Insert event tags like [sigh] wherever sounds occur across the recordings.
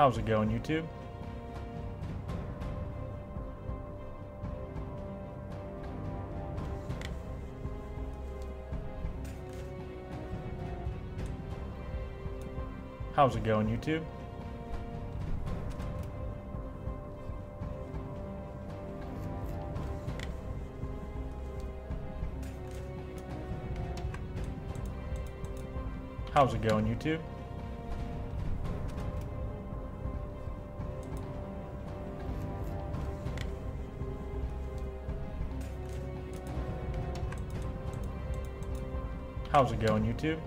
How's it going, YouTube? How's it going, YouTube? How's it going, YouTube? How's it going, YouTube?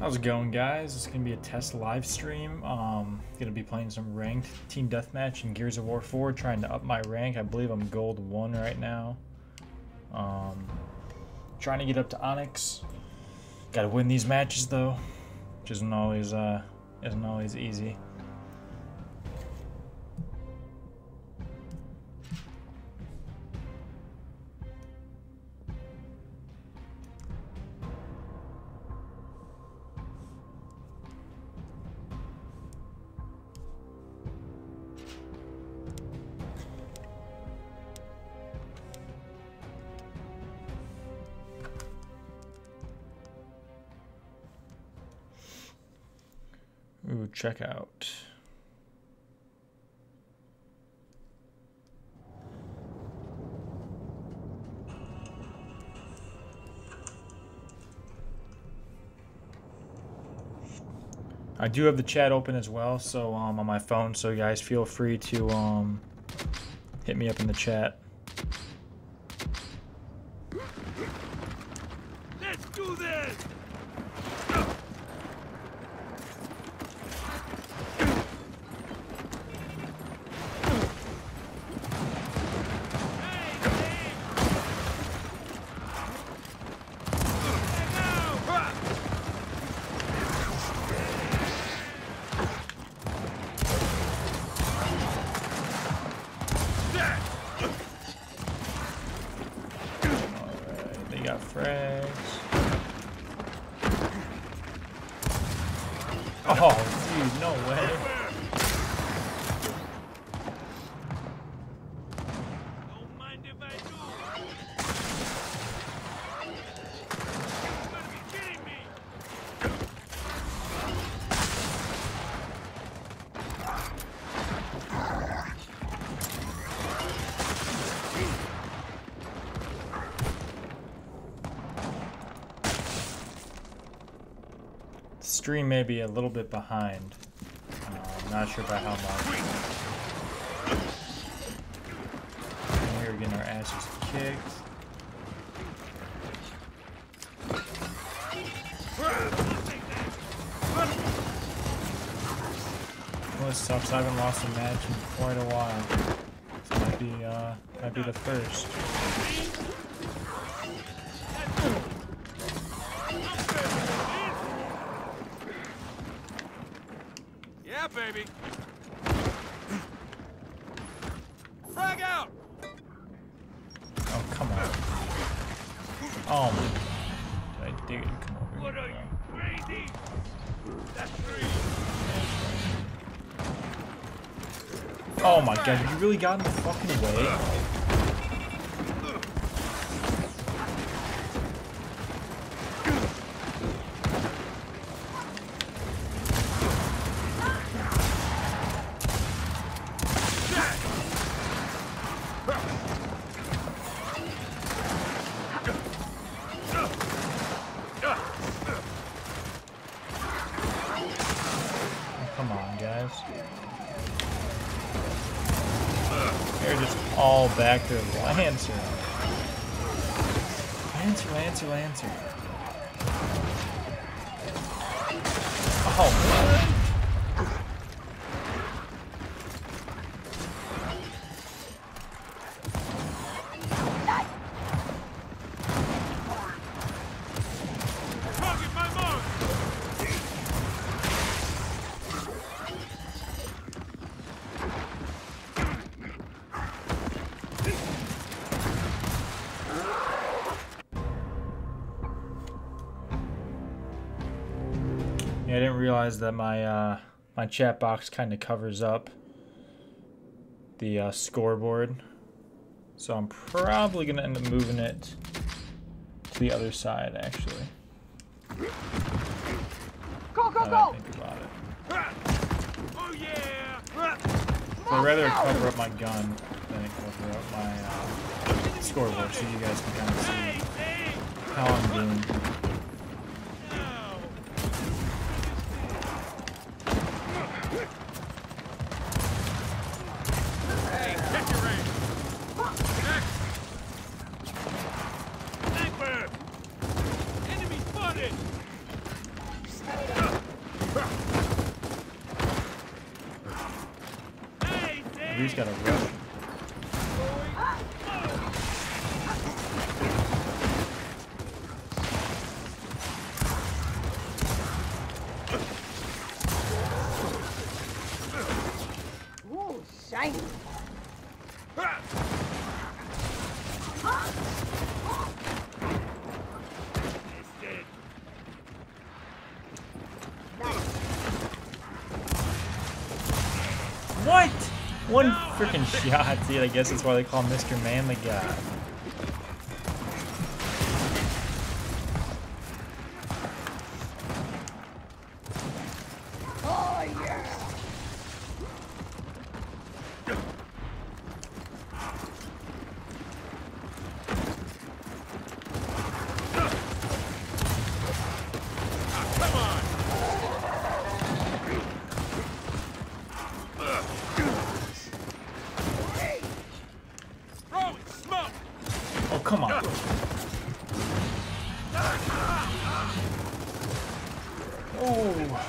How's it going, guys? Is gonna be a test live stream. Um, gonna be playing some ranked team deathmatch in Gears of War 4, trying to up my rank. I believe I'm gold one right now. Um, trying to get up to Onyx. Got to win these matches though, which isn't always uh, isn't always easy. I do have the chat open as well, so um, on my phone. So you guys, feel free to um, hit me up in the chat. Let's do this! Alright, they got frags. Oh, dude, no way. Don't mind if I do. You better be kidding me! Stream may be a little bit behind. Uh, I'm not sure by how much. And we're getting our asses kicked. Well, this sucks. I haven't lost a match in quite a while. This might be, uh, might be the first. Really got in the fucking way? Come on, guys. They're just all realize that my uh, my chat box kind of covers up the uh, scoreboard, so I'm probably gonna end up moving it to the other side. Actually, Go, go, now that I go! think about it. Oh yeah! I'd rather cover up my gun than cover up my uh, scoreboard, so you guys can kind of see how I'm doing. No! Hey, catch your aim! Next! Sniper! Enemy spotted! Hey, He's hey! got a rush. Ooh, shiny. He's dead. What? One freaking shot, dude. I guess that's why they call Mr. Man the God. Oh, yeah. Come on! Throwing smoke! Oh, come on. Oh.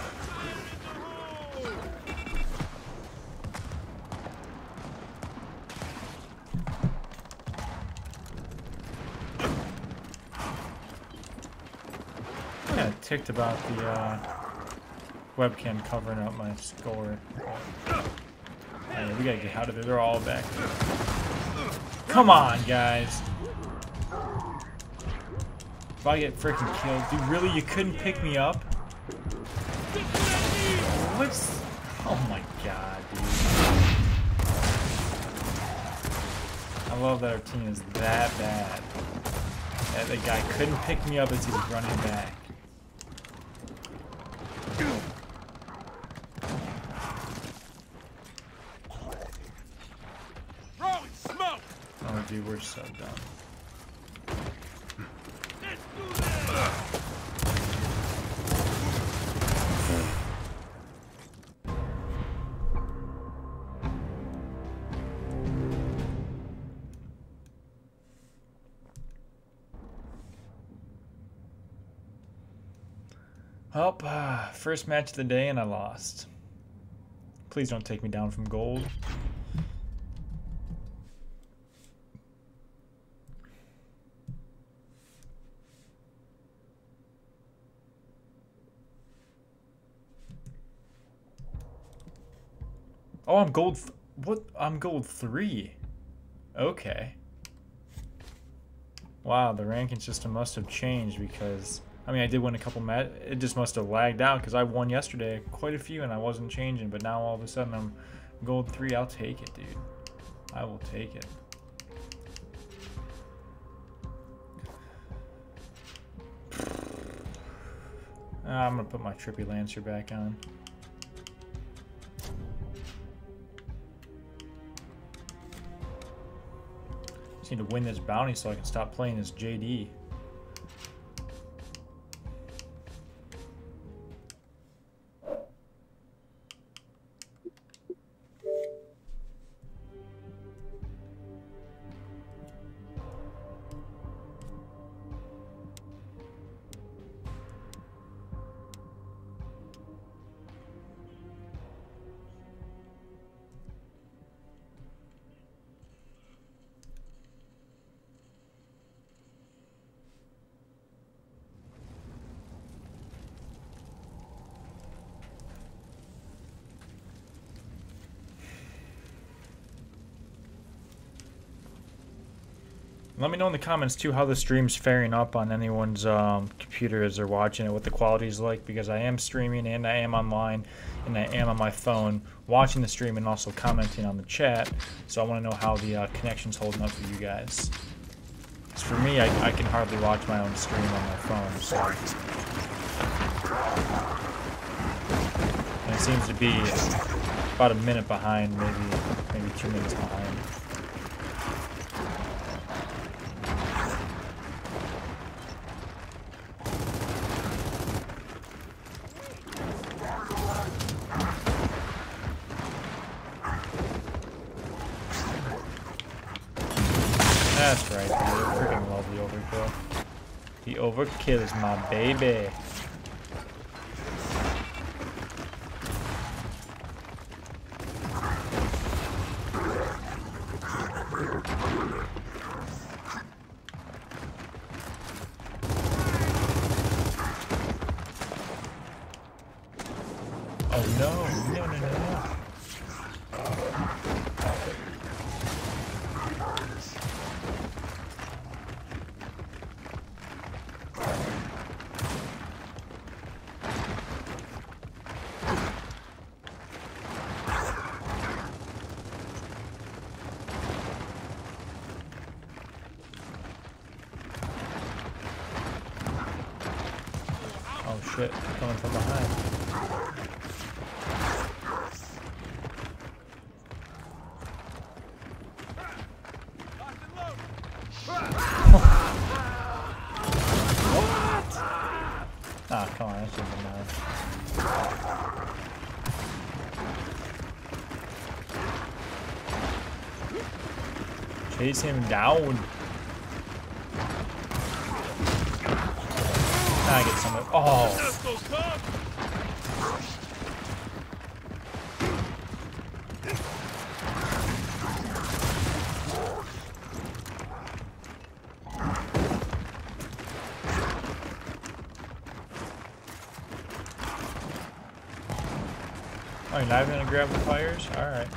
I'm kind of ticked about the uh, webcam covering up my score. We gotta get out of there. They're all back. Come on, guys. If I get freaking killed, dude, really, you couldn't pick me up? What's? Oh my god, dude. I love that our team is that bad. That the guy couldn't pick me up as he was running back. Throwing smoke! Oh, dude, we're so dumb. Uh, first match of the day and I lost. Please don't take me down from gold. I'm gold. What? I'm gold three. Okay. Wow, the ranking system must have changed because I mean I did win a couple match. It just must have lagged out because I won yesterday quite a few and I wasn't changing. But now all of a sudden I'm gold three. I'll take it, dude. I will take it. [sighs] Ah, I'm gonna put my Trippy Lancer back on. Need to win this bounty so I can stop playing this JD. Let me know in the comments too how the stream's faring up on anyone's um, computer as they're watching it, what the quality is like, because I am streaming and I am online and I am on my phone watching the stream and also commenting on the chat. So I want to know how the uh, connection's holding up for you guys. 'Cause for me, I, I can hardly watch my own stream on my phone. So. And it seems to be about a minute behind, maybe maybe two minutes behind. That's right, dude. I freaking love the overkill. The overkill is my baby. Oh no, no, no, no, no. Oh shit, coming from behind. Locked and loaded. Ah, come on, that should be nice. Chase him down. I get some of Oh, you're not even gonna grab the fires? Alright.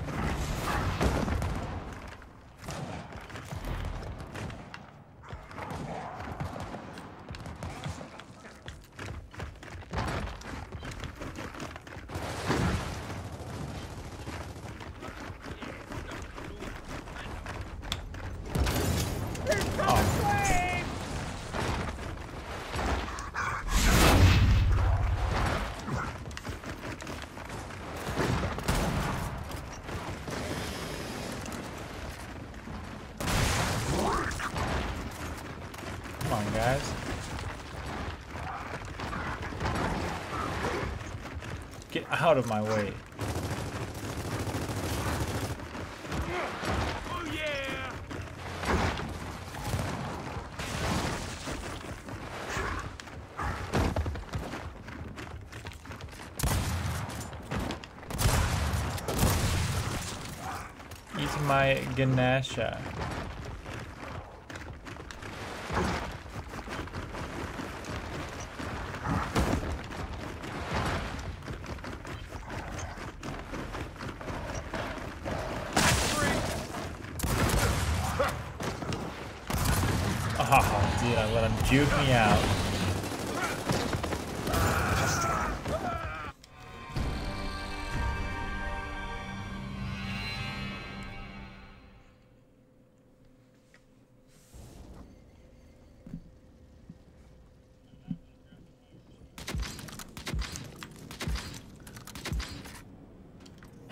Oh, come on, guys. Get out of my way. Oh yeah. Eat my Gnasher. Oh, dude, Juke me out.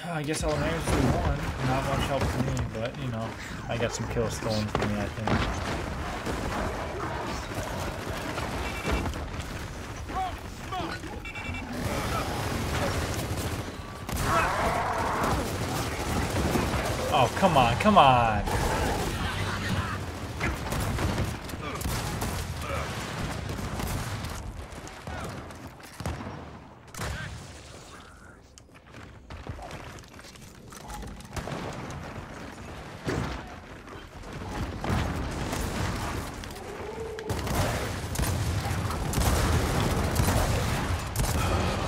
I guess I'll manage to one. Not much help for me, but you know, I got some kills stolen from me, I think. Come on.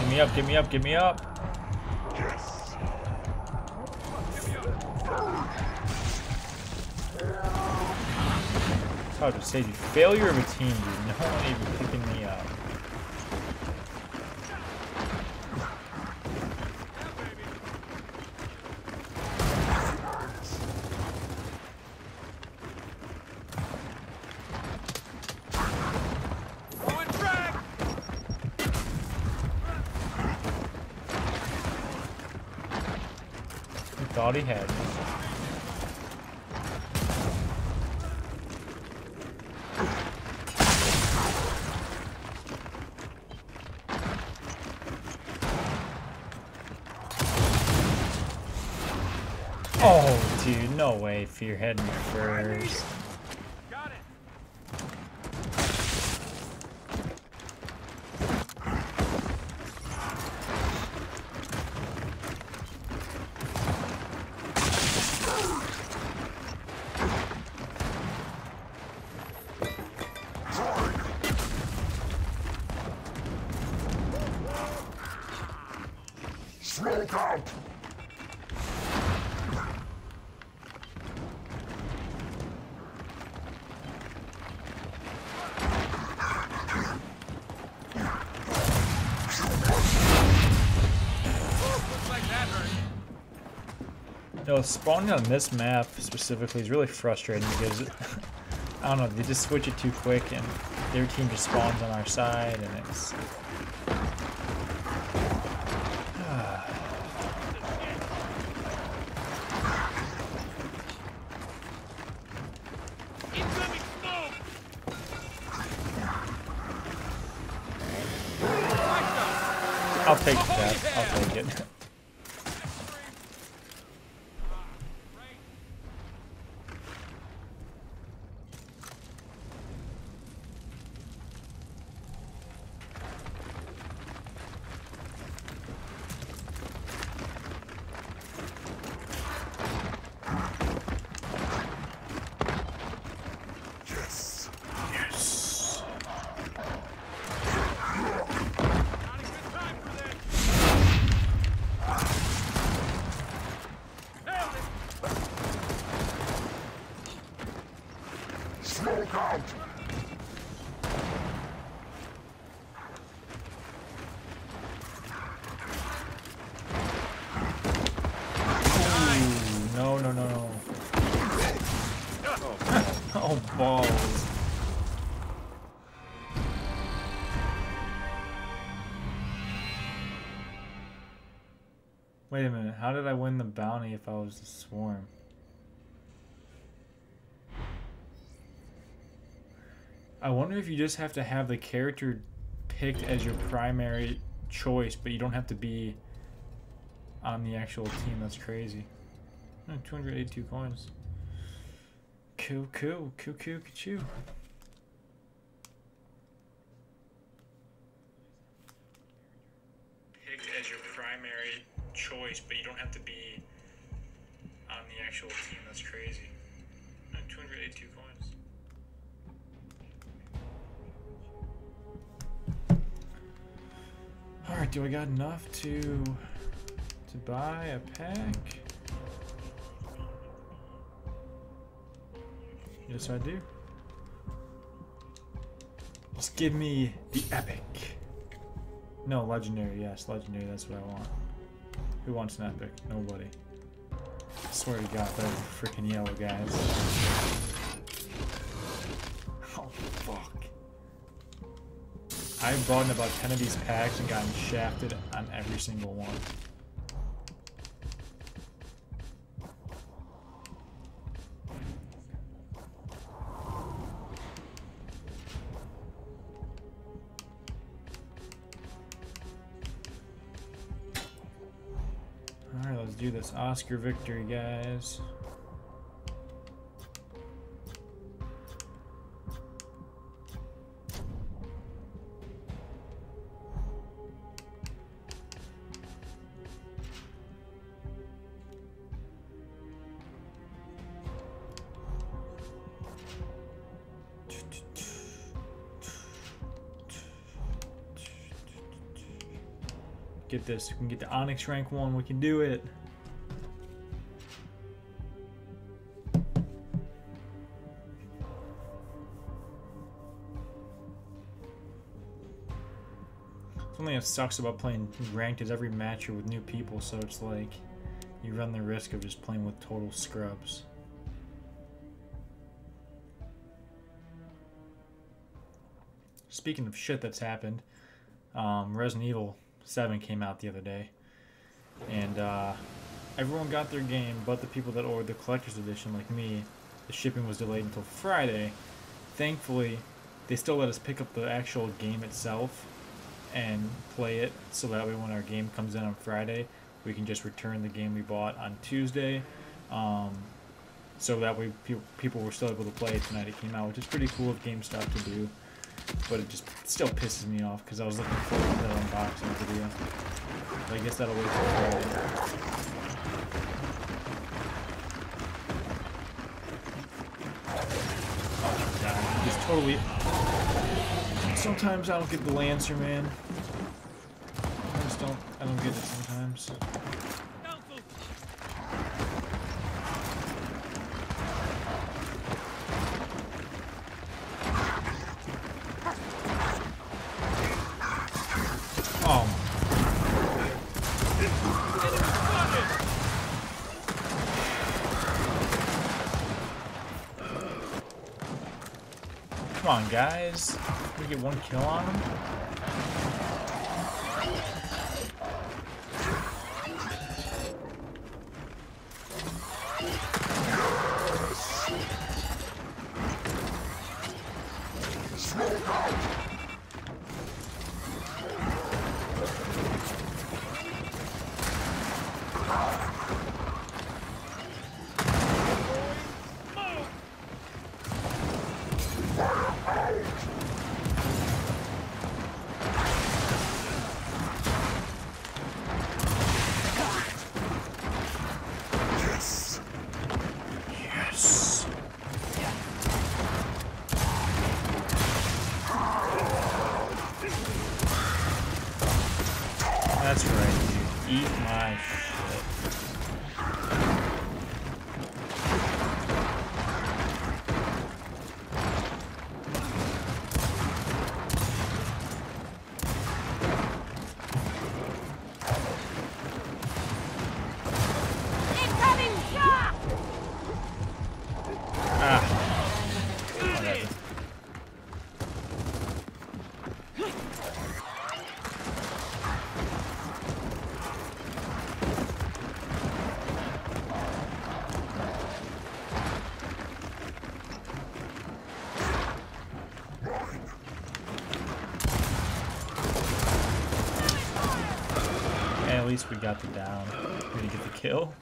Get me up, get me up, get me up. Hard to say, dude. Failure of a team, dude. No one even picking me up. Thought he had me. Oh, dude, no way. Fear head me first. Spawning on this map specifically is really frustrating because [laughs] I don't know, they just switch it too quick and their team just spawns on our side and it's Incoming smoke! I'll take that. I'll take it. Yes! Yes. Not a good time for this! Nailed it! Smoke out! Ooh, no, no, no, no. Oh, balls. Wait a minute. How did I win the bounty if I was the swarm? I wonder if you just have to have the character picked as your primary choice, but you don't have to be on the actual team. That's crazy. Hmm, oh, 282 coins. Cool, cool, cool, cool, cool. Picked as your primary choice, but you don't have to be on the actual team. That's crazy. Oh, 282 coins. All right, do I got enough to to buy a pack? Yes, I do. Just give me the epic. No, legendary. Yes, legendary. That's what I want. Who wants an epic? Nobody. I swear to God, is freaking yellow, guys. Oh, fuck. I've bought in about 10 of these packs and gotten shafted on every single one. This Oscar victory, guys. Get this. We can get the Onyx rank one. We can do it. Something sucks about playing ranked is every match you're with new people, so it's like you run the risk of just playing with total scrubs. Speaking of shit that's happened, um, Resident Evil 7 came out the other day. And uh, everyone got their game, but the people that ordered the collector's edition, like me, the shipping was delayed until Friday. Thankfully, they still let us pick up the actual game itself and play it, so that way when our game comes in on Friday, we can just return the game we bought on Tuesday. Um, so that way pe- people were still able to play it tonight it came out, which is pretty cool of GameStop to do but it just still pisses me off because I was looking forward to that unboxing video. But I guess that'll wait till Friday. Just totally. Sometimes I don't get the Lancer, man. I don't. Get it sometimes. Oh Come on, guys. We get one kill on him. We got the down. We didn't get the kill.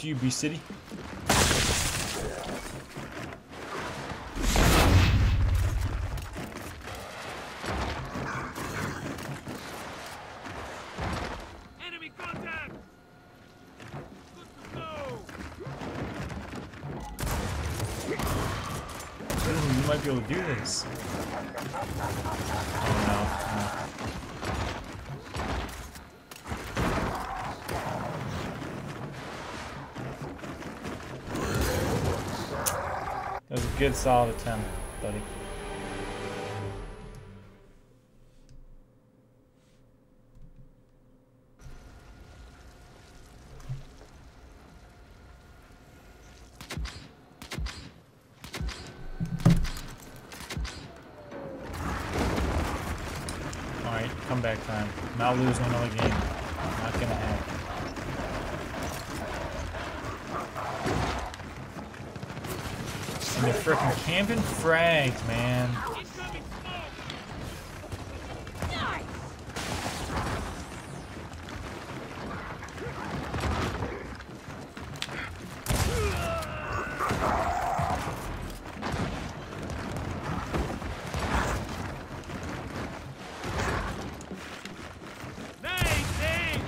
To you, B City. Good solid attempt, buddy. Alright, comeback time. Not losing another game. Not gonna happen. And they're freaking camping frags, man. Incoming smoke! Nice! Nice, aim!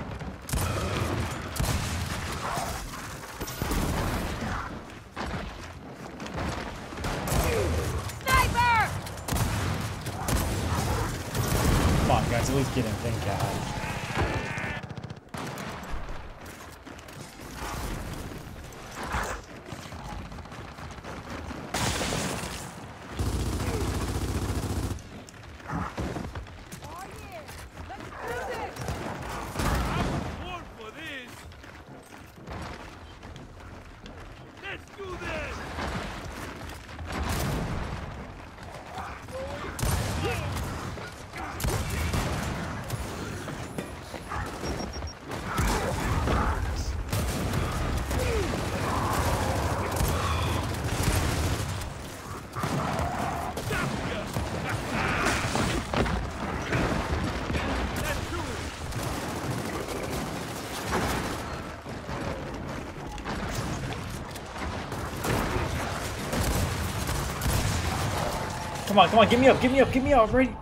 Sniper! Come on, guys, at least get in. Thank God. Oh yeah! Let's do this! I was born for this! Let's do this! Let's do it! Come on, come on, get me up, get me up, get me up, ready.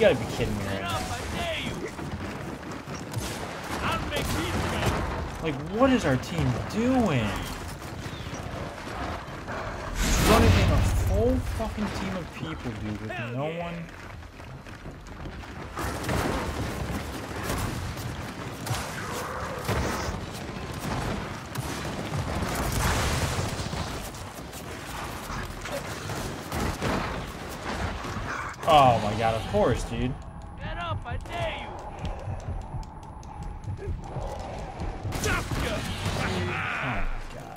You gotta be kidding me right! Like, what is our team doing? Running in a full fucking team of people, dude, with no one. Oh my god, of course, dude. Get up, I dare you! Oh god.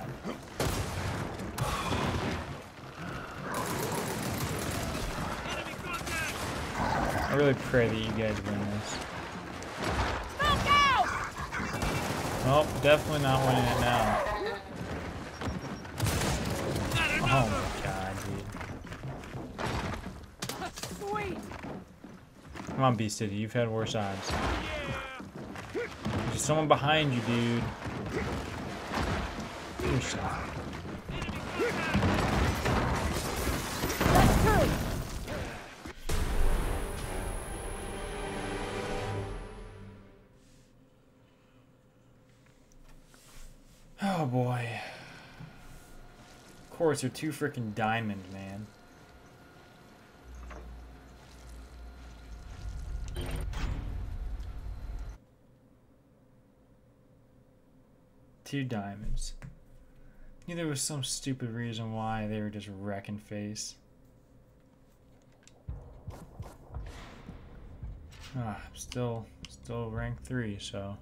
I really pray that you guys win this. Nope, definitely not winning it now. Come on, Beast City, you've had worse odds. There's someone behind you, dude. Oh boy. Of course, you're too freaking diamond, man. Two diamonds. Knew there was some stupid reason why they were just wrecking face. Ah, still, still rank three, so.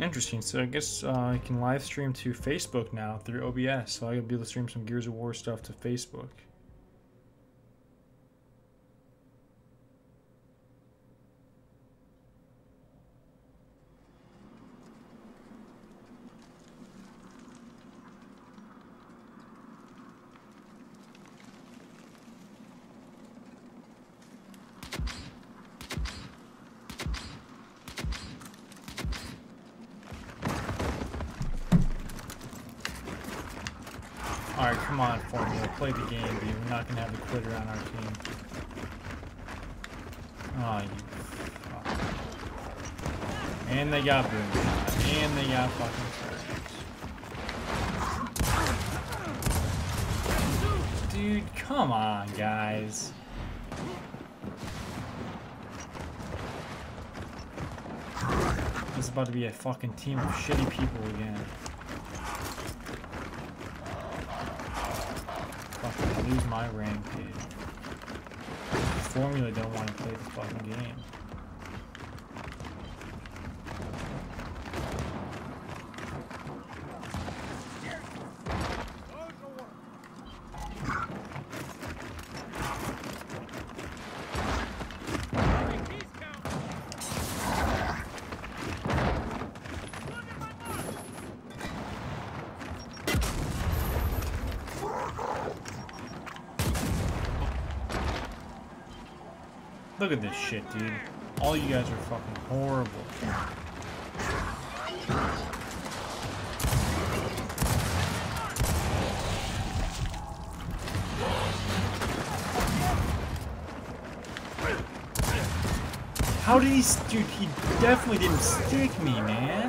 Interesting. So I guess uh, I can live stream to Facebook now through OBS. So I'll be able to stream some Gears of War stuff to Facebook. Alright, come on, Formula. Play the game, dude. We're not gonna have a quitter on our team. Oh, you fuck. And they got boom. And they got fucking turrets. Dude, come on, guys. This is about to be a fucking team of shitty people again. Fucking lose my dude. Formula don't want to play the fucking game. Look at this shit, dude. All you guys are fucking horrible. How did he, dude? He definitely didn't stick me, man.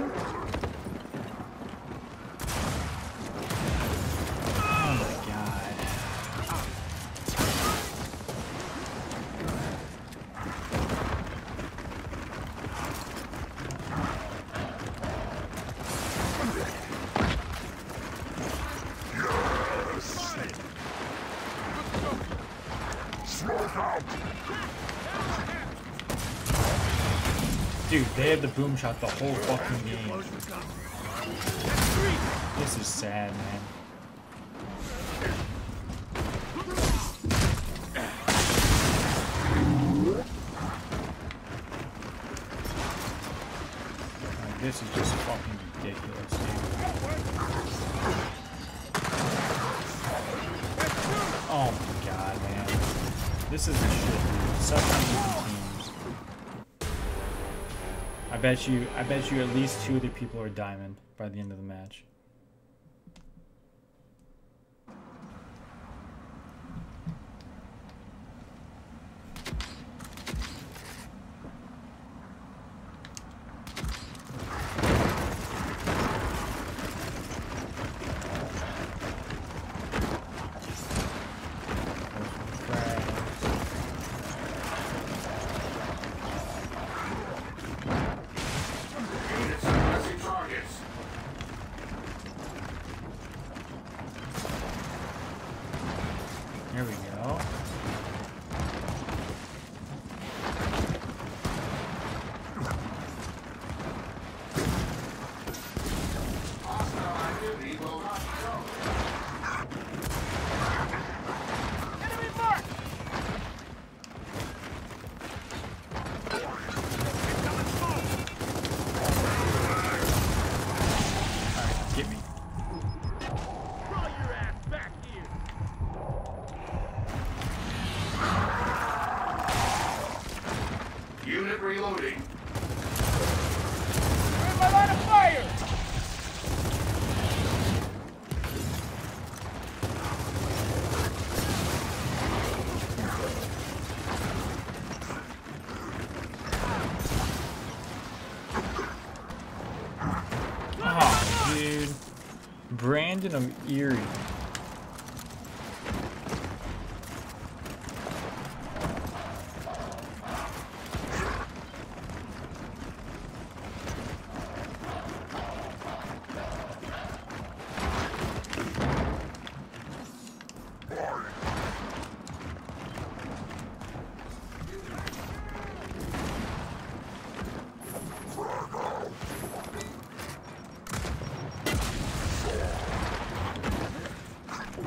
Dude, they had the boom shot the whole fucking game. This is sad, man. Bet you I bet you at least two other people are diamond by the end of the match.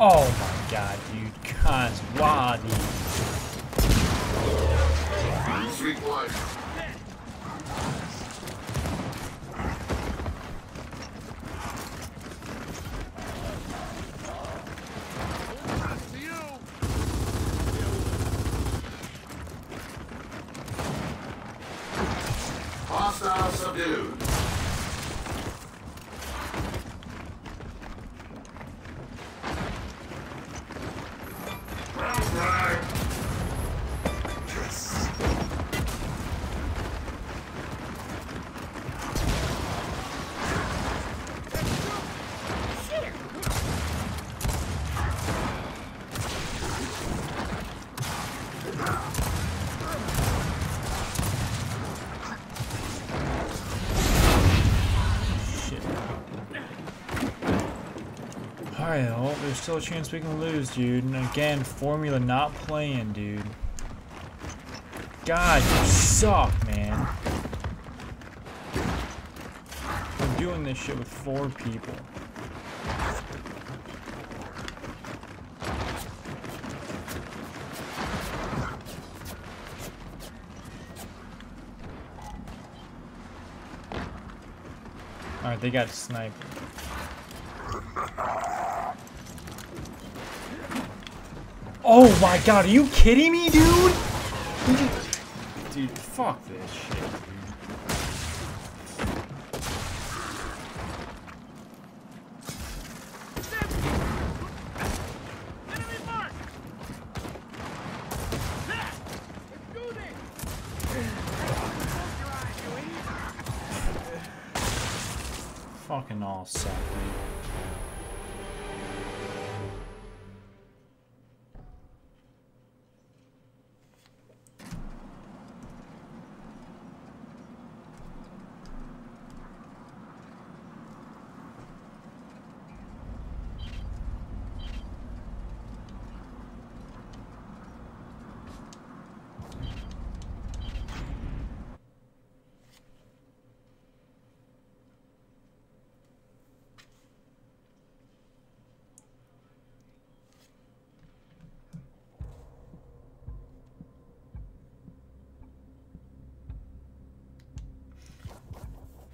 Oh my god, dude. Kazwadi. Three still a chance we can lose, dude. And again, formula not playing, dude. God, you suck, man. We're doing this shit with four people. Alright, they got sniped. Oh my god, are you kidding me, dude? Dude, fuck this shit,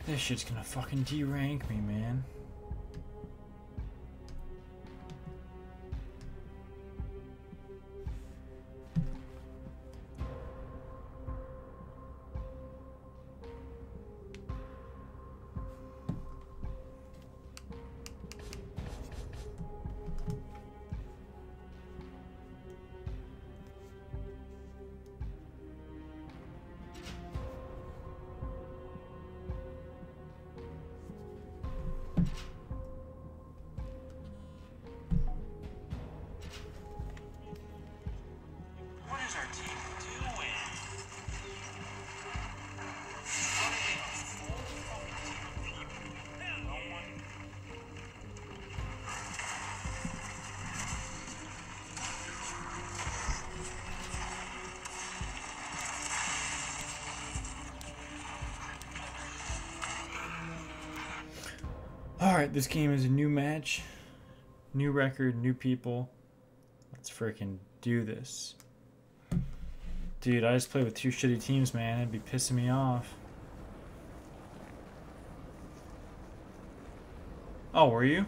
This shit's gonna fucking D-rank me, man. This game is a new match. New record, new people. Let's freaking do this. Dude, I just played with two shitty teams, man. It'd be pissing me off. Oh, were you?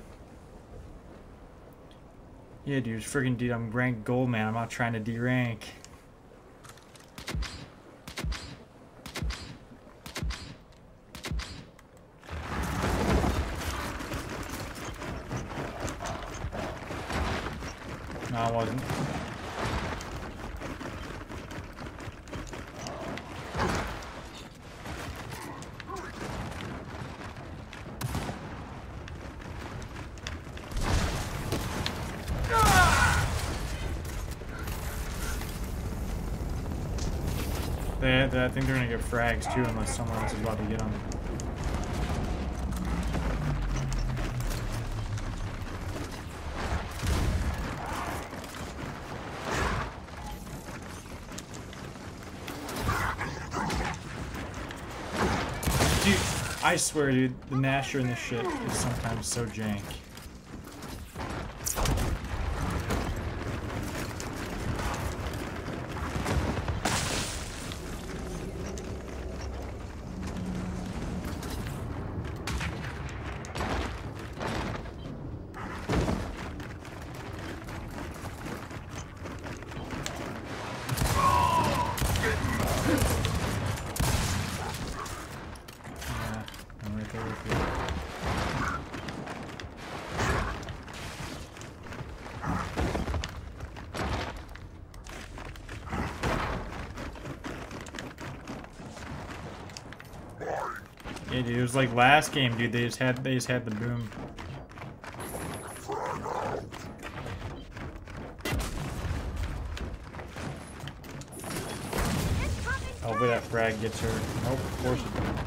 Yeah, dude, freaking dude, I'm ranked gold, man. I'm not trying to D-rank. No, I wasn't. They, they, I think they're gonna get frags too, unless someone else is about to get them. Dude, I swear, dude, the Gnasher in this shit is sometimes so jank. Yeah, dude, it was like last game, dude. They just had they just had the boom. Hopefully that frag gets her. Nope, of course it didn't.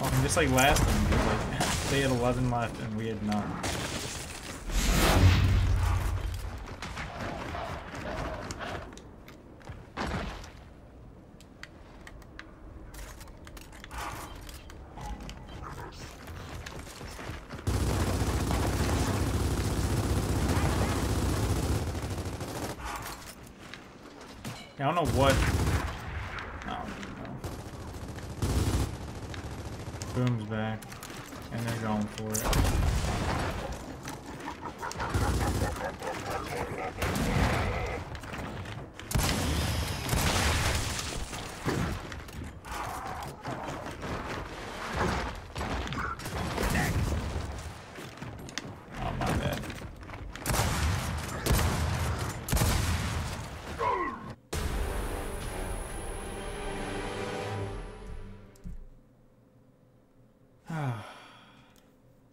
Oh, um, just like last time, dude. Like [laughs] they had 11 left and we had none. What.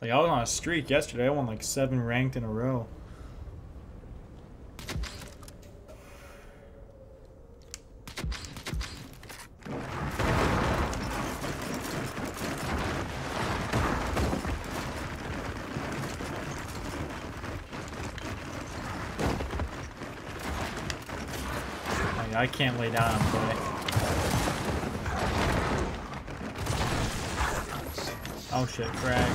Like I was on a streak yesterday. I won like seven ranked in a row. I can't lay down and play. Oh shit, frag.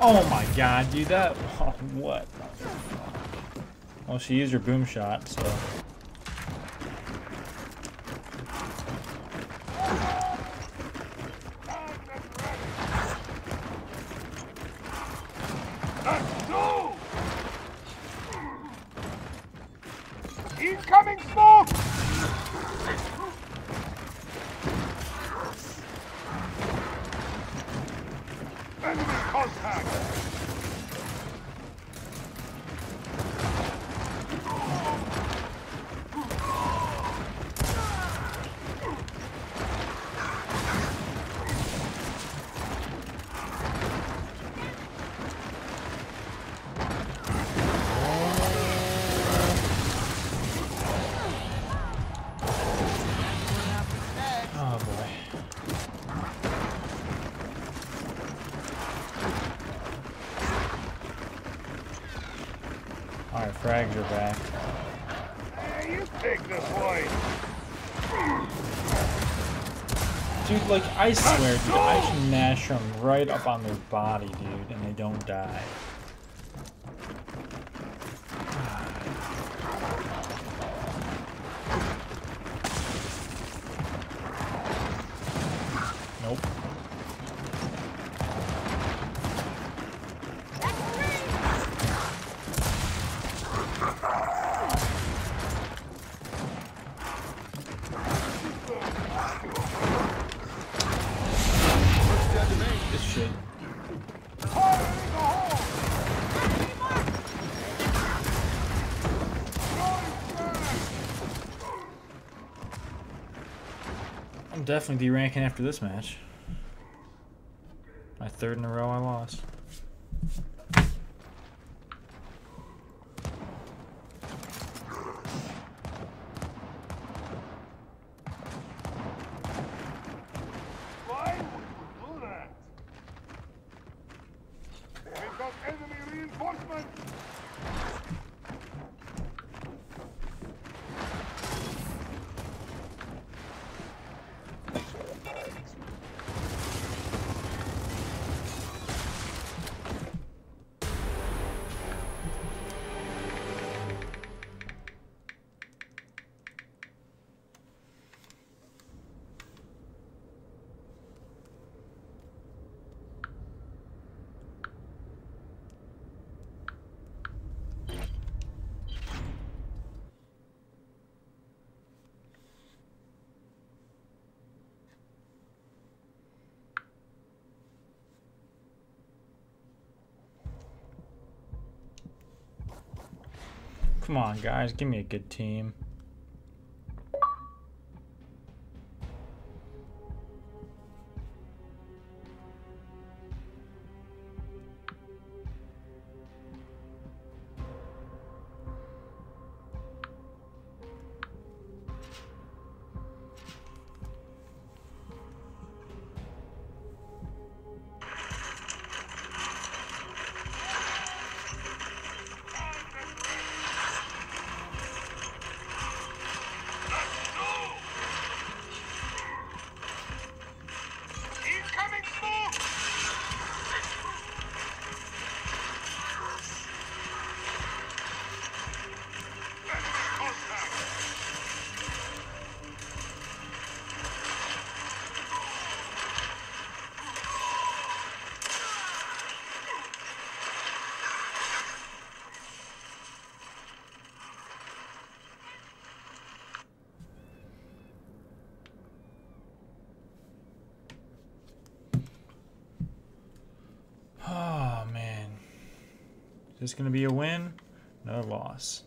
Oh my god, dude, that. [laughs] What? Well, she used her boom shot, so. I swear, dude, I should them right up on their body, dude, and they don't die. Shit. I'm definitely deranking after this match. My third in a row I lost. Come on, guys, give me a good team. Is this gonna be a win? No loss.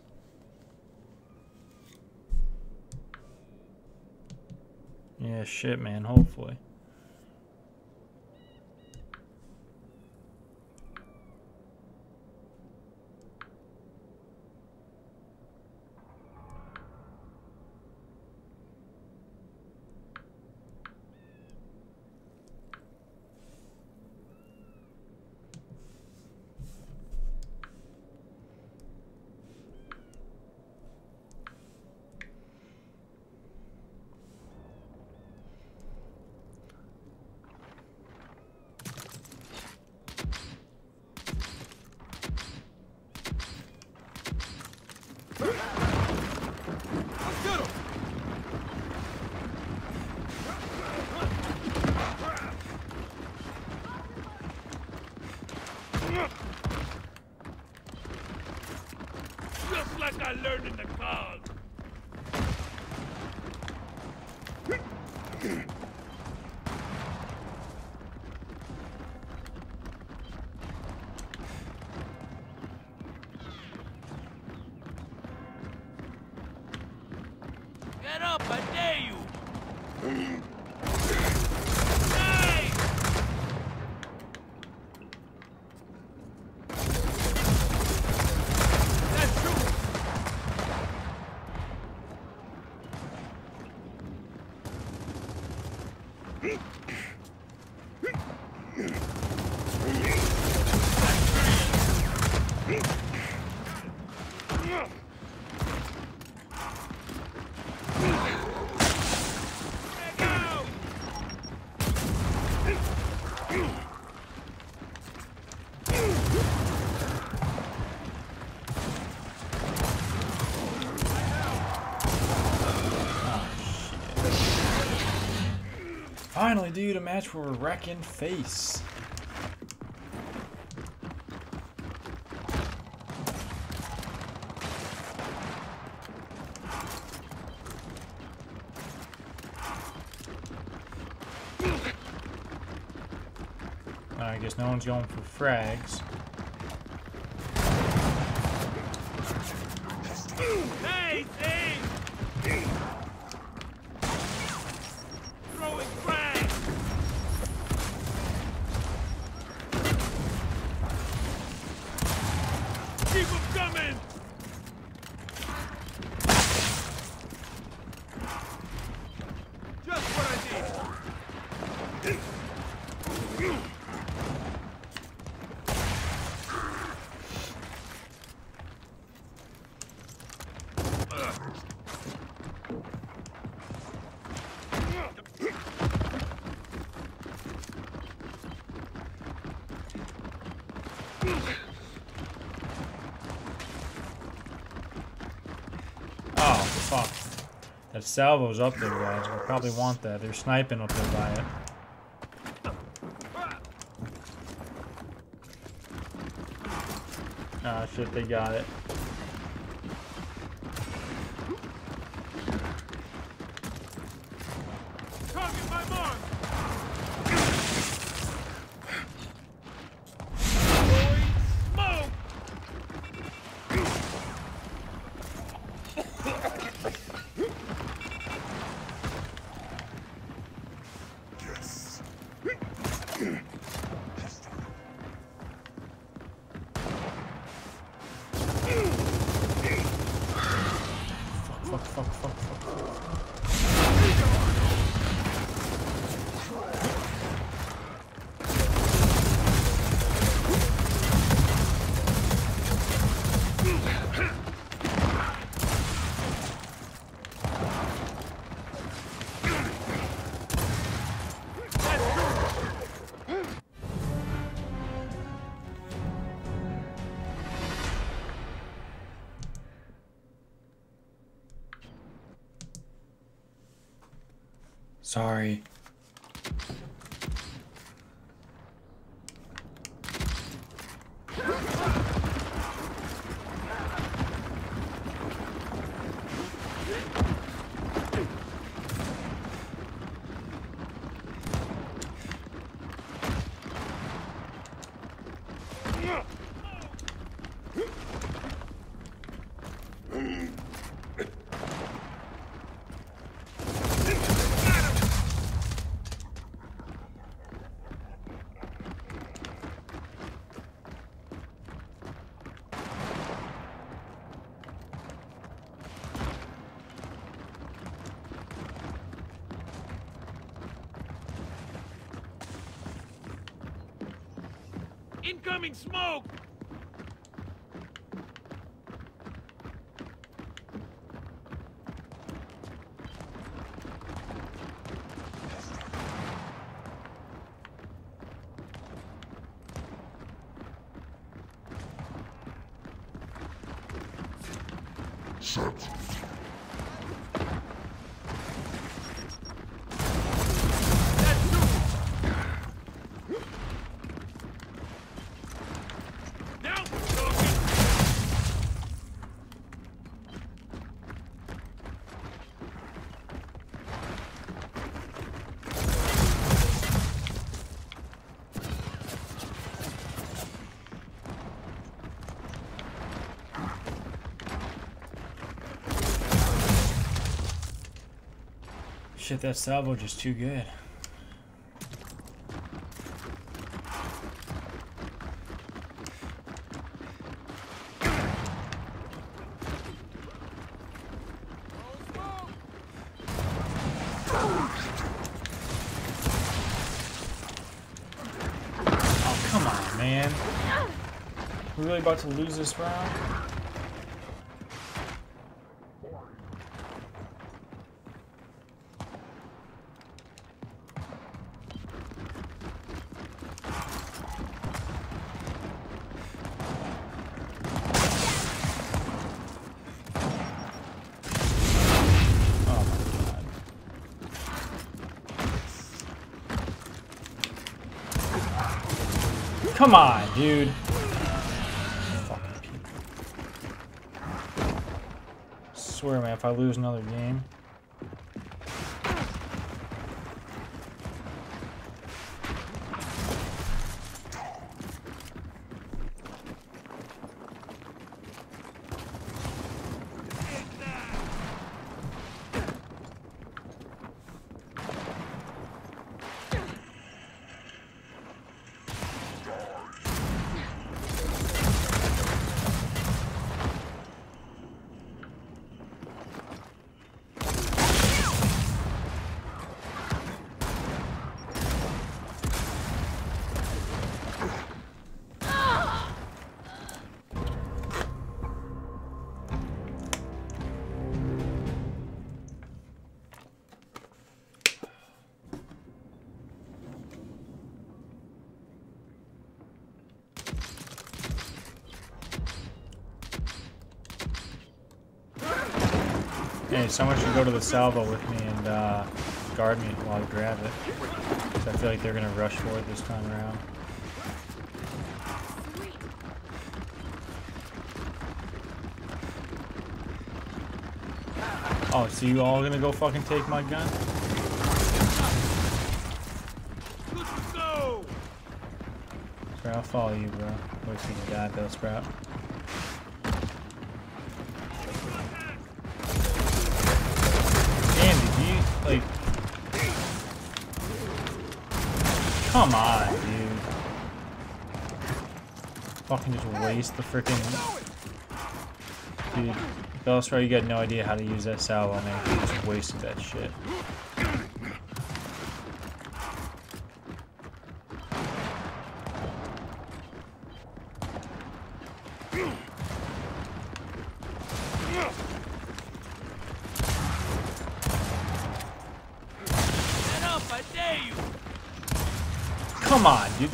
Yeah, shit, man. Hopefully. Dude, a match where we're wrecking face. I guess no one's going for frags. Hey, hey! Throwing frag! Keep 'em coming! Just what I need! Oh, fuck. That salvo's up there, guys. We probably want that. They're sniping up there by it. Ah, shit, they got it. Incoming smoke! Shit, that salvo just too good. Oh, come on, man. We're really about to lose this round? Oh my god. Come on, dude. Swear, man, if I lose another game. Hey, someone should go to the salvo with me and uh, guard me while I grab it. I feel like they're gonna rush for it this time around. Oh, so you all gonna go fucking take my gun? To go! Sprout, I'll follow you, bro. Wait till you die, Bill Sprout. Damn, did you, like... Come on, dude. Fucking just waste the freaking... Dude, Bellsprout, you got no idea how to use that salvo, man. You just wasted that shit.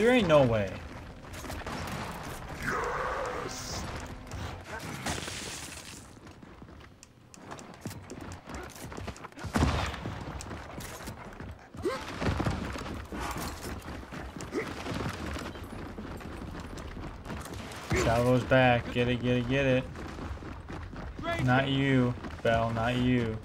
There ain't no way. Salvo's back. Get it, get it, get it. Not you, Bell, not you.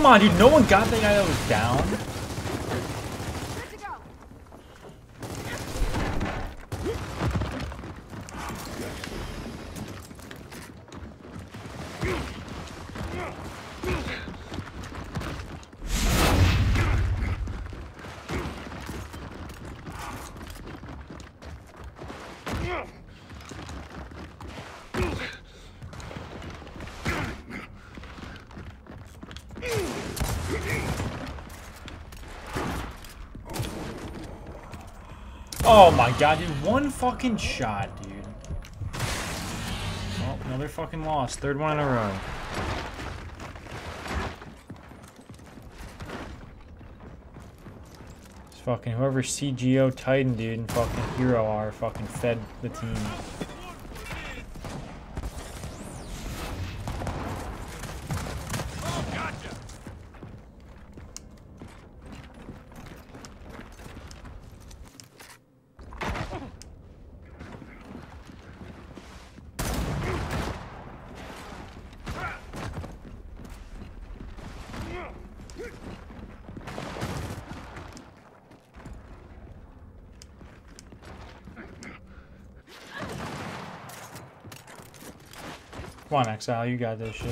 Come on, dude. No one got the guy that was down. Oh my god, dude. One fucking shot, dude. Well, another fucking loss. Third one in a row. It's fucking whoever CGO Titan dude and fucking Hero are fucking fed the team. Come on, Exile, you got this shit.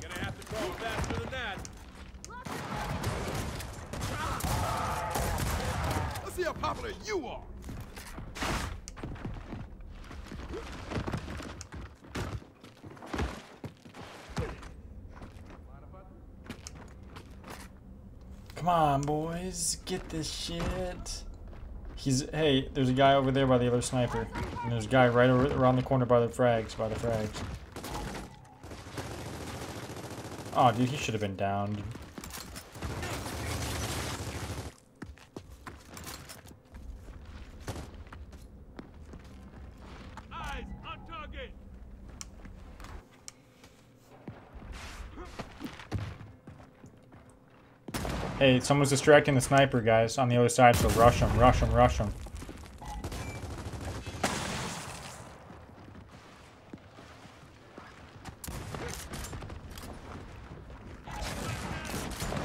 Gonna have to throw faster than that. Let's see how popular you are. Come on, boys. Get this shit. He's hey, there's a guy over there by the other sniper. And there's a guy right over, around the corner by the frags, by the frags. Oh, dude, he should have been down. dude. Eyes on target. Hey, someone's distracting the sniper, guys, on the other side, so rush him, rush him, rush him.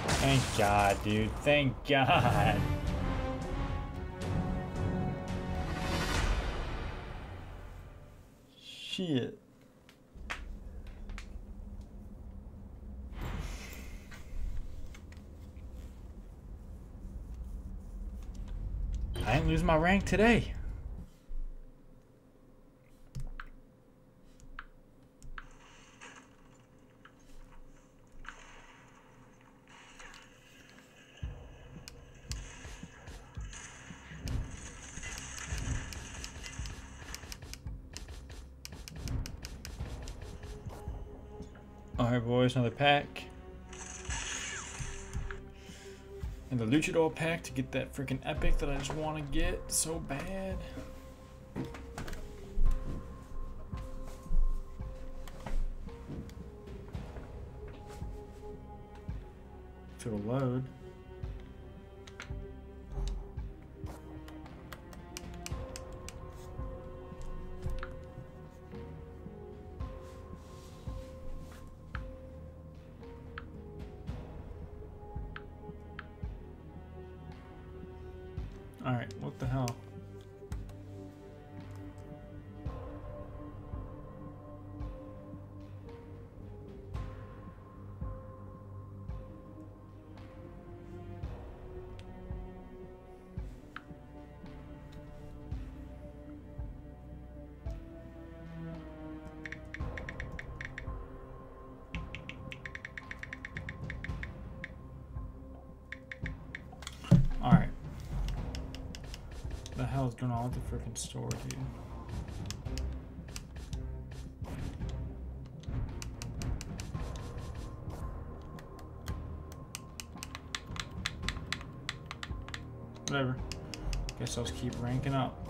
Thank God, dude. Thank God. Shit. My rank today. Alright, boys, another pack. and the Luchador pack to get that freaking epic that I just want to get so bad. To the load. Freaking store, dude? Whatever. Guess I'll keep ranking up.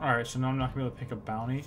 Alright, so now I'm not gonna be able to pick a bounty.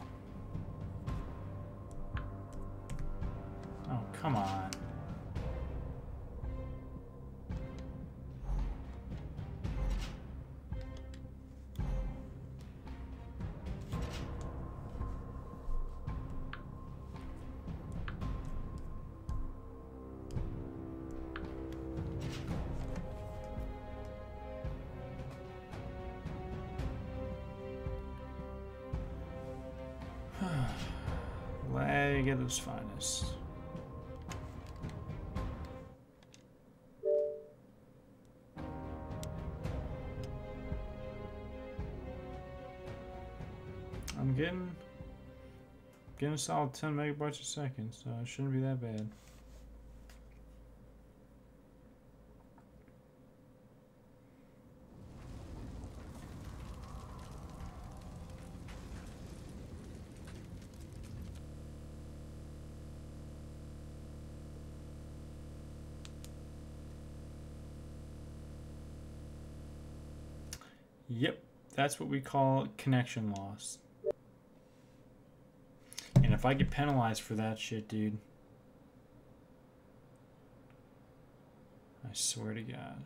A solid 10 megabytes a second, so it shouldn't be that bad. Yep, that's what we call connection loss. If I get penalized for that shit, dude, I swear to God.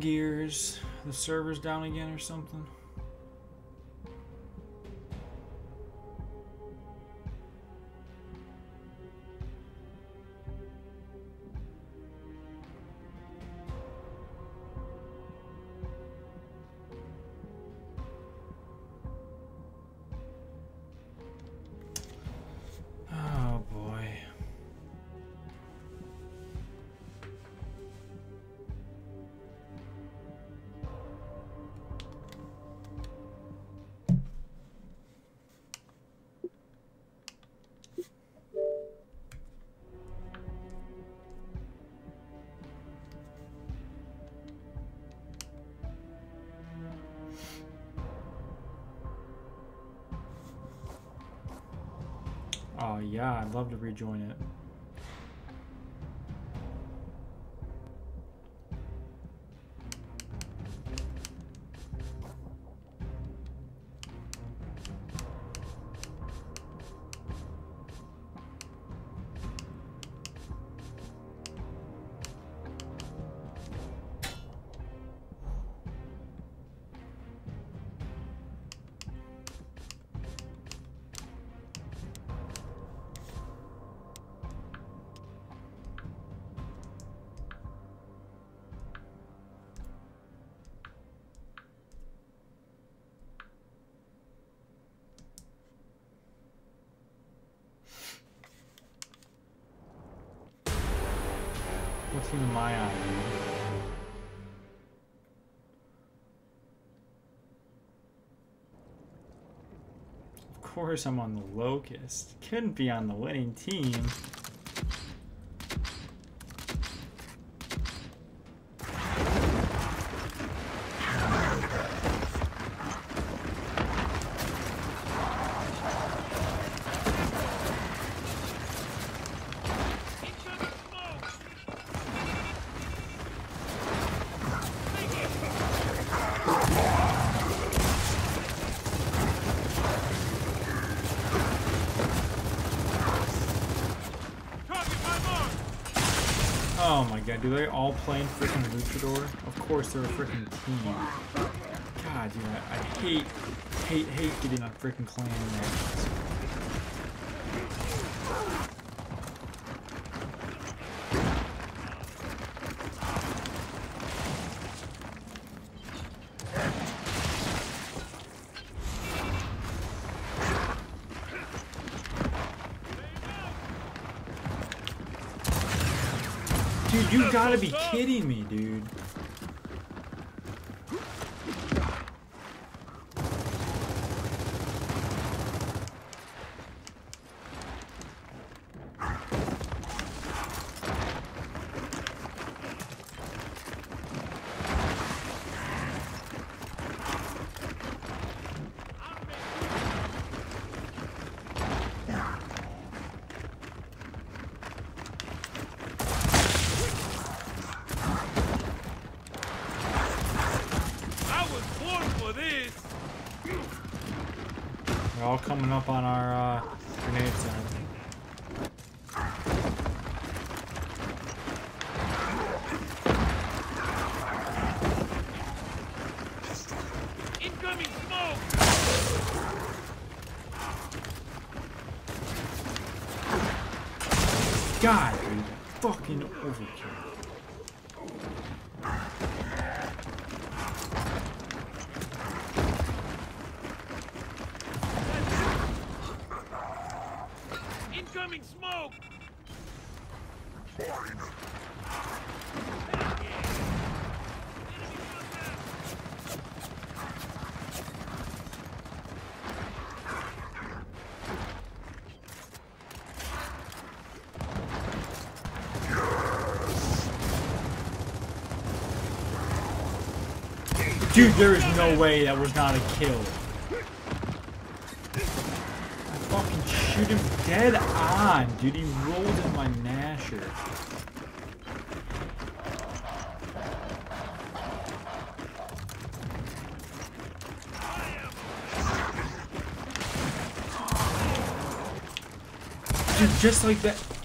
Gears. The server's down again or something? Yeah, I'd love to rejoin it. Course I'm on the Locust. Couldn't be on the winning team. Do they all play in freaking Luchador? Of course they're a freaking team. God, dude, I, I hate, hate, hate getting a freaking clan matches. Dude, you gotta be kidding me, dude. I was born for this! They're all coming up on our uh, grenade center. Incoming smoke! God, dude, fucking overkill. Incoming smoke! Dude, there is no way that was not a kill. I fucking shoot him dead on, dude. He rolled in my Gnasher. Dude, just like that.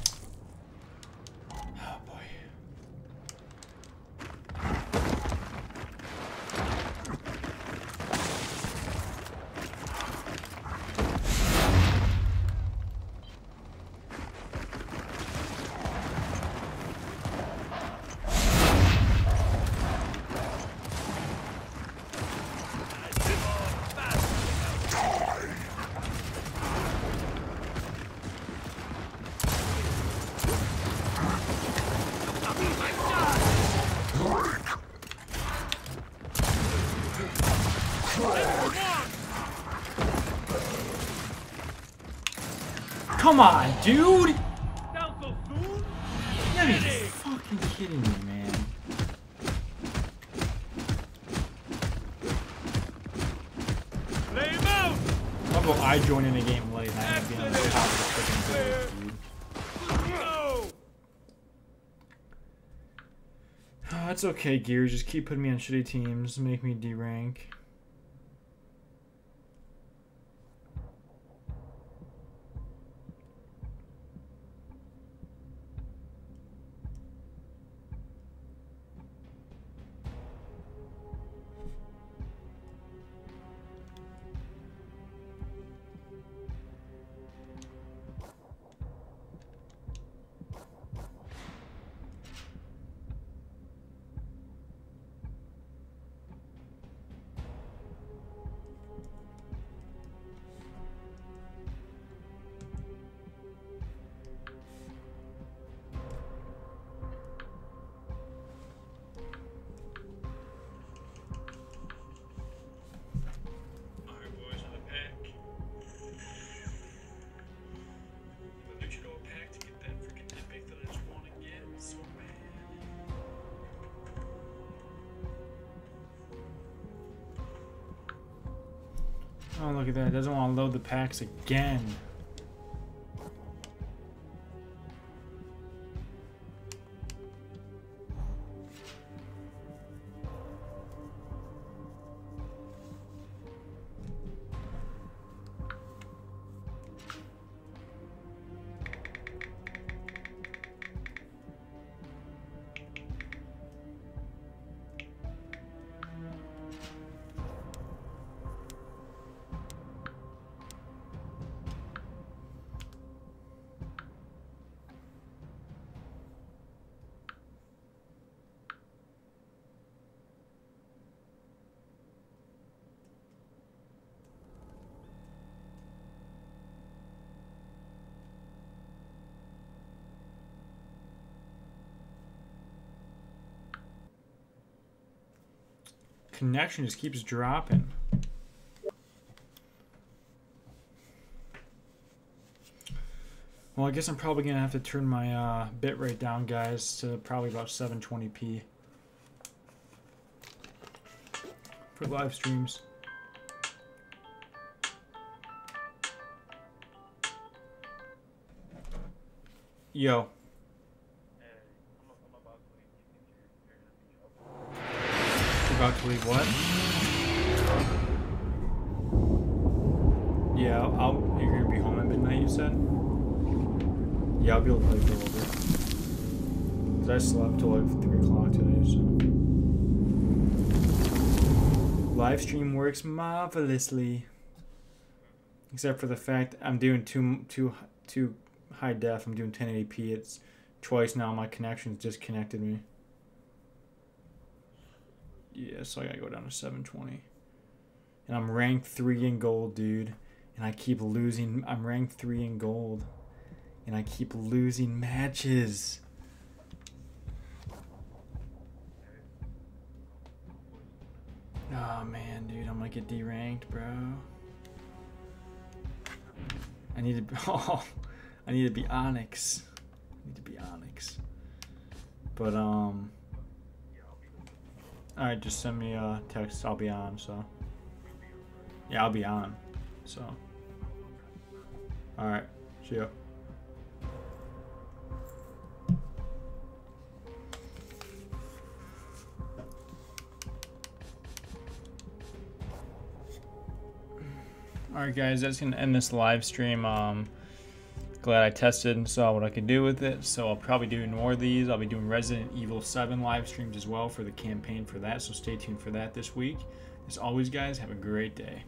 Come on, dude! So? You gotta be fucking kidding me, man. Lay him out! How about I join in a game late and I want to be on the top of the freaking board, dude. Oh, it's okay, Gears. Just keep putting me on shitty teams. Make me D rank. Doesn't want to load the packs again. Connection just keeps dropping. Well, I guess I'm probably gonna have to turn my uh, bit rate down, guys, to probably about 720p for live streams. Yo. About to leave what? Yeah, I'll, you're gonna be home at midnight, you said? Yeah, I'll be able to a little bit. 'Cause I slept till like 3 o'clock today, so. Live stream works marvelously. Except for the fact I'm doing too, too, too high def. I'm doing 1080p. It's twice now. My connection's disconnected me. Yeah, so I gotta go down to 720. And I'm ranked 3 in gold, dude. And I keep losing. I'm ranked 3 in gold. And I keep losing matches. Oh man, dude, I'm gonna get deranked, bro. I need to be. [laughs] Oh, I need to be Onyx. I need to be Onyx. But um. All right, just send me a text. I'll be on. So. Yeah, I'll be on. So. All right. See ya. All right, guys, that's gonna end this live stream. Um, glad I tested and saw what I could do with it. So I'll probably do more of these. I'll be doing Resident Evil 7 live streams as well for the campaign for that. So stay tuned for that this week. As always, guys, have a great day.